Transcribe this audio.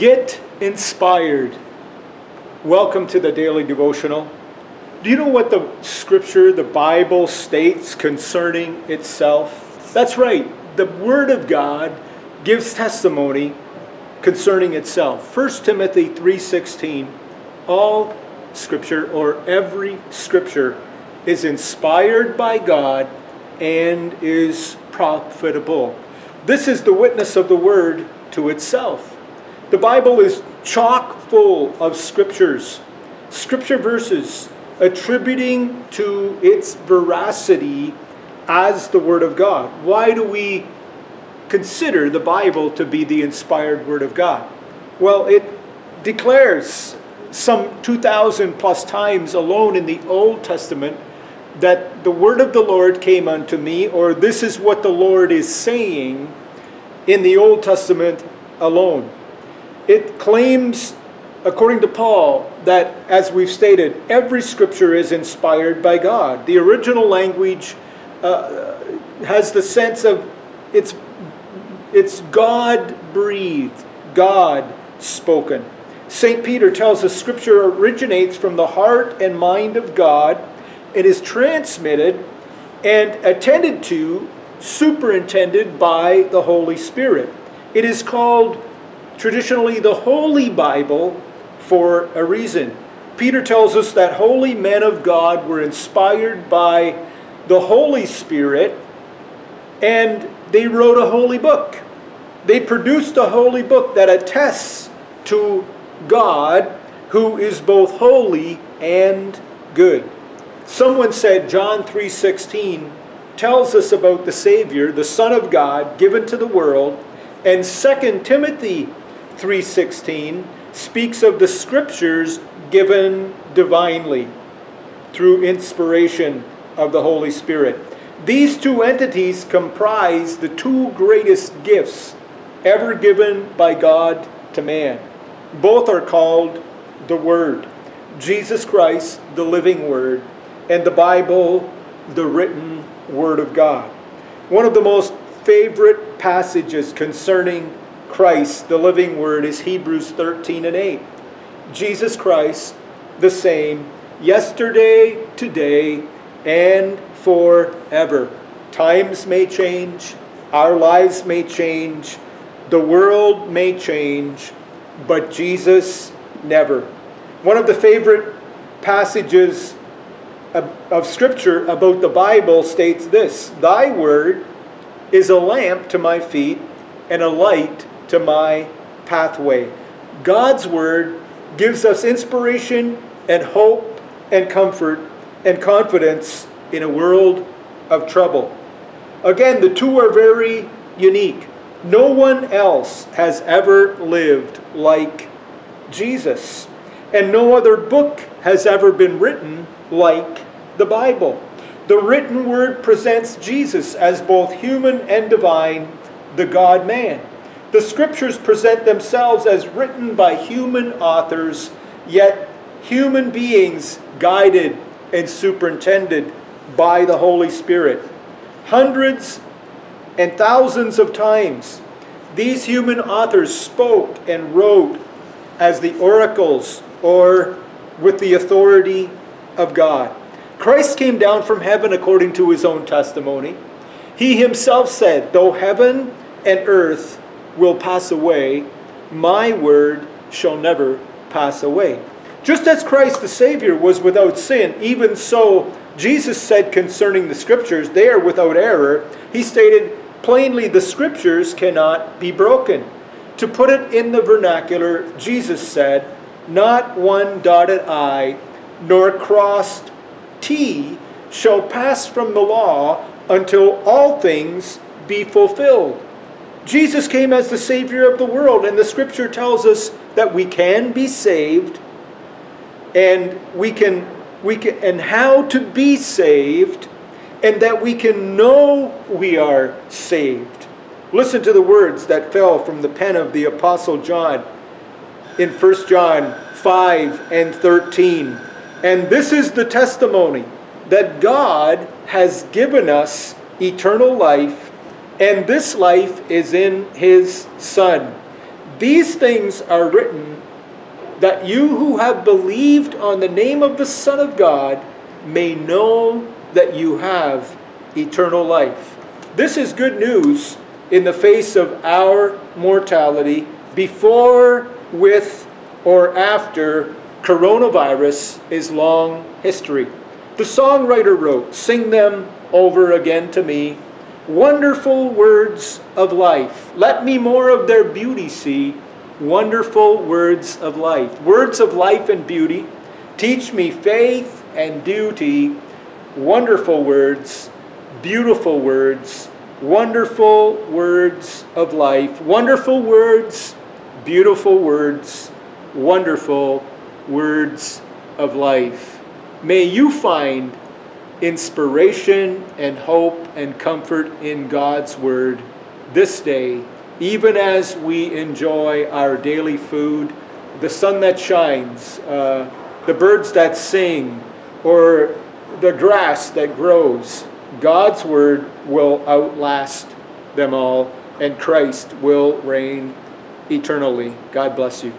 Get inspired. Welcome to the daily devotional. Do you know what the scripture, the Bible, states concerning itself? That's right. The Word of God gives testimony concerning itself. 1 Timothy 3:16 All scripture or every scripture is inspired by God and is profitable. This is the witness of the word to itself. The Bible is chock full of scriptures, scripture verses attributing to its veracity as the Word of God. Why do we consider the Bible to be the inspired Word of God? Well, it declares some 2,000 plus times alone in the Old Testament that the Word of the Lord came unto me, or this is what the Lord is saying in the Old Testament alone. It claims, according to Paul, that, as we've stated, every scripture is inspired by God. The original language uh, has the sense of it's, it's God breathed, God spoken. St. Peter tells us scripture originates from the heart and mind of God. It is transmitted and attended to, superintended by the Holy Spirit. It is called traditionally the Holy Bible for a reason. Peter tells us that holy men of God were inspired by the Holy Spirit and they wrote a holy book. They produced a holy book that attests to God who is both holy and good. Someone said John 3:16 tells us about the Savior, the Son of God, given to the world, and 2 Timothy 3:16 speaks of the scriptures given divinely through inspiration of the Holy Spirit. These two entities comprise the two greatest gifts ever given by God to man. Both are called the Word. Jesus Christ, the living Word, and the Bible, the written Word of God. One of the most favorite passages concerning Christ, the living word, is Hebrews 13 and 8. Jesus Christ, the same, yesterday, today, and forever. Times may change, our lives may change, the world may change, but Jesus never. One of the favorite passages of, of, Scripture about the Bible states this Thy word is a lamp to my feet and a light to my pathway. God's Word gives us inspiration and hope and comfort and confidence in a world of trouble. Again, the two are very unique. No one else has ever lived like Jesus. And no other book has ever been written like the Bible. The written word presents Jesus as both human and divine, the God man. The scriptures present themselves as written by human authors, yet human beings guided and superintended by the Holy Spirit. Hundreds and thousands of times, these human authors spoke and wrote as the oracles or with the authority of God. Christ came down from heaven according to his own testimony. He himself said, Though heaven and earth will pass away, my word shall never pass away. Just as Christ the Savior was without sin, even so Jesus said concerning the Scriptures, they are without error. He stated plainly, the Scriptures cannot be broken. To put it in the vernacular, Jesus said, Not one dotted I nor crossed T shall pass from the law until all things be fulfilled. Jesus came as the Savior of the world, and the Scripture tells us that we can be saved, and we can, we can, and how to be saved, and that we can know we are saved. Listen to the words that fell from the pen of the Apostle John in 1 John 5 and 13. And this is the testimony that God has given us eternal life and this life is in his Son. These things are written that you who have believed on the name of the Son of God may know that you have eternal life. This is good news in the face of our mortality before, with, or after coronavirus is long history. The songwriter wrote, Sing them over again to me, wonderful words of life. Let me more of their beauty see, wonderful words of life. Words of life and beauty. Teach me faith and duty, wonderful words, beautiful words, wonderful words of life, wonderful words, beautiful words, wonderful words of life. May you find inspiration and hope and comfort in God's Word this day, even as we enjoy our daily food, the sun that shines, uh, the birds that sing, or the grass that grows. God's Word will outlast them all, and Christ will reign eternally. God bless you.